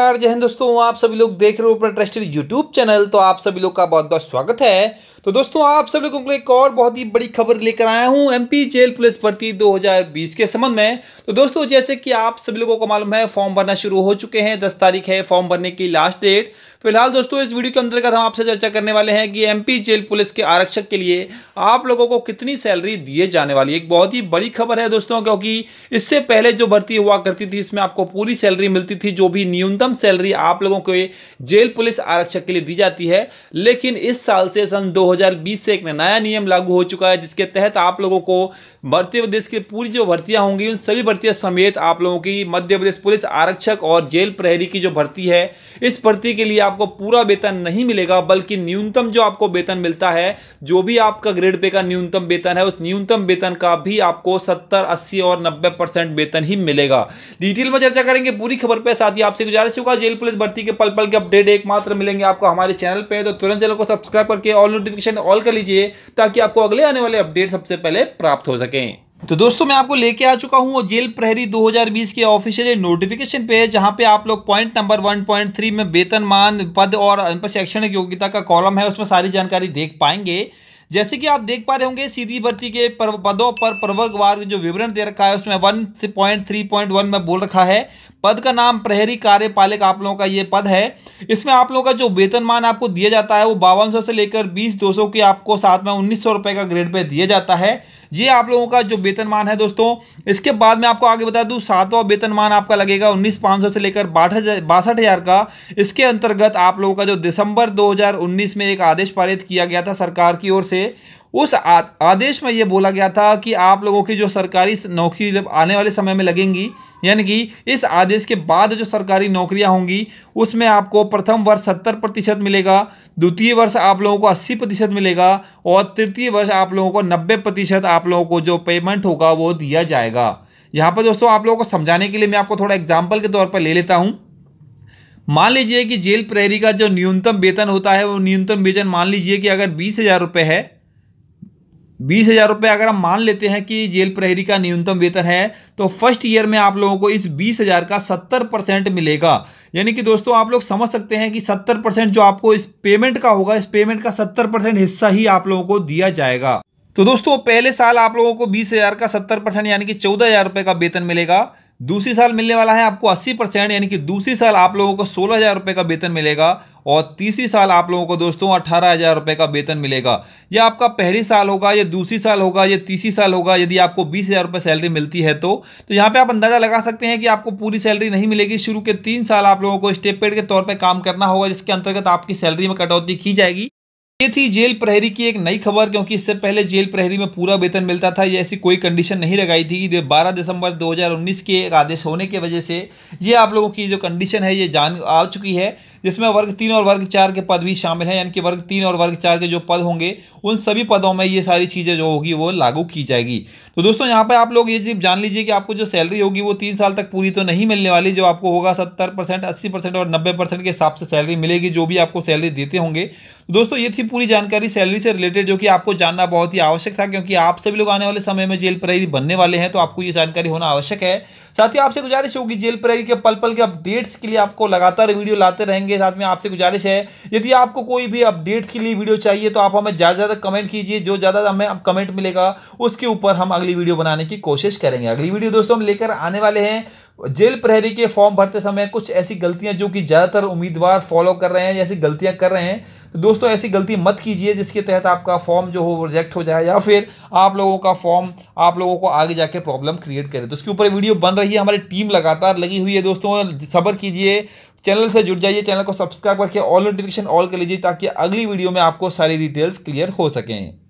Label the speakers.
Speaker 1: नमस्कार, जय हिंद दोस्तों, आप सभी लोग देख रहे हो अपना ट्रस्टेड यूट्यूब चैनल तो आप सभी लोग का बहुत बहुत स्वागत है। तो दोस्तों, आप सभी लोगों को एक और बहुत ही बड़ी खबर लेकर आया हूँ एमपी जेल पुलिस भर्ती 2020 के संबंध में। तो दोस्तों, जैसे कि आप सभी लोगों को मालूम है फॉर्म भरना शुरू हो चुके हैं, दस तारीख है फॉर्म भरने की लास्ट डेट फ़िलहाल दोस्तों, इस वीडियो के अंतर्गत हम आपसे चर्चा करने वाले हैं कि एमपी जेल पुलिस के आरक्षक के लिए आप लोगों को कितनी सैलरी दिए जाने वाली है। एक बहुत ही बड़ी खबर है दोस्तों, क्योंकि इससे पहले जो भर्ती हुआ करती थी, इसमें आपको पूरी सैलरी मिलती थी, जो भी न्यूनतम सैलरी आप लोगों को जेल पुलिस आरक्षक के लिए दी जाती है। लेकिन इस साल से, सन दो हज़ार बीस से एक नया नियम लागू हो चुका है, जिसके तहत आप लोगों को मध्य प्रदेश की पूरी जो भर्तियाँ होंगी, उन सभी भर्तियाँ समेत आप लोगों की मध्य प्रदेश पुलिस आरक्षक और जेल प्रहरी की जो भर्ती है, इस भर्ती के लिए आपको पूरा वेतन नहीं मिलेगा, बल्कि न्यूनतम जो आपको वेतन मिलता है, जो भी आपका ग्रेड पे का न्यूनतम वेतन है, उस न्यूनतम वेतन का भी आपको सत्तर, अस्सी और नब्बे परसेंट वेतन ही मिलेगा। डिटेल में चर्चा करेंगे पूरी खबर पर साथ ही आपसे गुजारिश होगा, जेल पुलिस भर्ती के पल पल के अपडेट एकमात्र मिलेंगे आपको हमारे चैनल पर तो तुरंत चैनल को सब्सक्राइब करके ऑल नोटिफिकेशन ऑल कर लीजिए, ताकि आपको अगले आने वाले अपडेट सबसे पहले प्राप्त हो सकें। तो दोस्तों, मैं आपको लेके आ चुका हूँ जेल प्रहरी 2020 के ऑफिशियल नोटिफिकेशन पे, जहाँ पे आप लोग पॉइंट नंबर 1.3 में वेतन, मान, पद और शैक्षणिक योग्यता का कॉलम है, उसमें सारी जानकारी देख पाएँगे। जैसे कि आप देख पा रहे होंगे, सीधी भर्ती के पदों पर प्रवर्गवार जो विवरण दे रखा है, उसमें one point three point one में बोल रखा है, पद का नाम प्रहरी कार्यपालक आप लोगों का ये पद है। इसमें आप लोगों का जो वेतनमान आपको दिया जाता है, वो बावन से लेकर बीस दो की आपको साथ में उन्नीस सौ का ग्रेड पे दिया जाता है। ये आप लोगों का जो वेतनमान है दोस्तों, इसके बाद में आपको आगे बता दूँ, सातवां वेतनमान आपका लगेगा उन्नीस पाँच सौ से लेकर बासठ हज़ार का। इसके अंतर्गत आप लोगों का जो दिसंबर 2019 में एक आदेश पारित किया गया था सरकार की ओर से उस आदेश में ये बोला गया था कि आप लोगों की जो सरकारी नौकरी जब आने वाले समय में लगेंगी, यानी कि इस आदेश के बाद जो सरकारी नौकरियाँ होंगी, उसमें आपको प्रथम वर्ष सत्तर प्रतिशत मिलेगा, द्वितीय वर्ष आप लोगों को अस्सी प्रतिशत मिलेगा, और तृतीय वर्ष आप लोगों को नब्बे प्रतिशत आप लोगों को जो पेमेंट होगा वो दिया जाएगा। यहाँ पर दोस्तों आप लोगों को समझाने के लिए मैं आपको थोड़ा एग्ज़ाम्पल के तौर पर ले लेता हूँ। मान लीजिए कि जेल प्रहरी का जो न्यूनतम वेतन होता है, वो न्यूनतम वेतन मान लीजिए कि अगर बीस हज़ार रुपये है बीस हज़ार रुपये अगर हम मान लेते हैं कि जेल प्रहरी का न्यूनतम वेतन है तो फ़र्स्ट ईयर में आप लोगों को इस बीस हज़ार का सत्तर परसेंट मिलेगा। यानी कि दोस्तों, आप लोग समझ सकते हैं कि सत्तर परसेंट जो आपको इस पेमेंट का होगा, इस पेमेंट का सत्तर परसेंट हिस्सा ही आप लोगों को दिया जाएगा। तो दोस्तों, पहले साल आप लोगों को बीस हज़ार का सत्तर परसेंट यानी कि चौदह हज़ार का वेतन मिलेगा। दूसरी साल मिलने वाला है आपको अस्सी परसेंट, यानी कि दूसरी साल आप लोगों को सोलह हज़ार रुपये का वेतन मिलेगा और तीसरी साल आप लोगों को दोस्तों अठारह हज़ार रुपये का वेतन मिलेगा। यह आपका पहली साल होगा या दूसरी साल होगा या तीसरी साल होगा, यदि आपको बीस हज़ार रुपये सैलरी मिलती है तो। तो यहाँ पे आप अंदाज़ा लगा सकते हैं कि आपको पूरी सैलरी नहीं मिलेगी। शुरू के तीन साल आप लोगों को स्टेप पेड के तौर पर काम करना होगा, जिसके अंतर्गत आपकी सैलरी में कटौती की जाएगी। ये थी जेल प्रहरी की एक नई खबर, क्योंकि इससे पहले जेल प्रहरी में पूरा वेतन मिलता था, ये ऐसी कोई कंडीशन नहीं लगाई थी। कि 12 दिसंबर 2019 के एक आदेश होने की वजह से ये आप लोगों की जो कंडीशन है, ये जान आ चुकी है। जिसमें वर्ग तीन और वर्ग चार के पद भी शामिल हैं, यानी कि वर्ग तीन और वर्ग चार के जो पद होंगे, उन सभी पदों में ये सारी चीज़ें जो होगी वो लागू की जाएगी। तो दोस्तों, यहाँ पर आप लोग ये चीज़ जान लीजिए कि आपको जो सैलरी होगी वो तीन साल तक पूरी तो नहीं मिलने वाली, जो आपको होगा सत्तर परसेंट, अस्सी परसेंट और नब्बे परसेंट के हिसाब से सैलरी मिलेगी, जो भी आपको सैलरी देते होंगे। दोस्तों, ये थी पूरी जानकारी सैलरी से रिलेटेड जो कि आपको जानना बहुत ही आवश्यक था, क्योंकि आप सभी लोग आने वाले समय में जेल प्रहरी बनने वाले हैं तो आपको ये जानकारी होना आवश्यक है। साथ ही आपसे गुजारिश होगी, जेल प्रहरी के पल पल के अपडेट्स के लिए आपको लगातार वीडियो लाते रहेंगे। साथ में आपसे गुजारिश है, यदि आपको कोई भी अपडेट्स के लिए वीडियो चाहिए तो आप हमें ज़्यादा ज़्यादा कमेंट कीजिए, जो ज़्यादा हमें कमेंट मिलेगा, उसके ऊपर हम अगली वीडियो बनाने की कोशिश करेंगे। अगली वीडियो दोस्तों हम लेकर आने वाले हैं। जेल प्रहरी के फॉर्म भरते समय कुछ ऐसी गलतियाँ जो कि ज़्यादातर उम्मीदवार फॉलो कर रहे हैं, या ऐसी गलतियाँ कर रहे हैं तो दोस्तों ऐसी गलती मत कीजिए जिसके तहत आपका फॉर्म जो हो रिजेक्ट हो जाए, या फिर आप लोगों का फॉर्म, आप लोगों को आगे जाके प्रॉब्लम क्रिएट करे। तो उसके ऊपर वीडियो बन रही है, हमारी टीम लगातार लगी हुई है। दोस्तों, सबर कीजिए, चैनल से जुड़ जाइए, चैनल को सब्सक्राइब करके ऑल नोटिफिकेशन ऑल कर लीजिए, ताकि अगली वीडियो में आपको सारी डिटेल्स क्लियर हो सकें।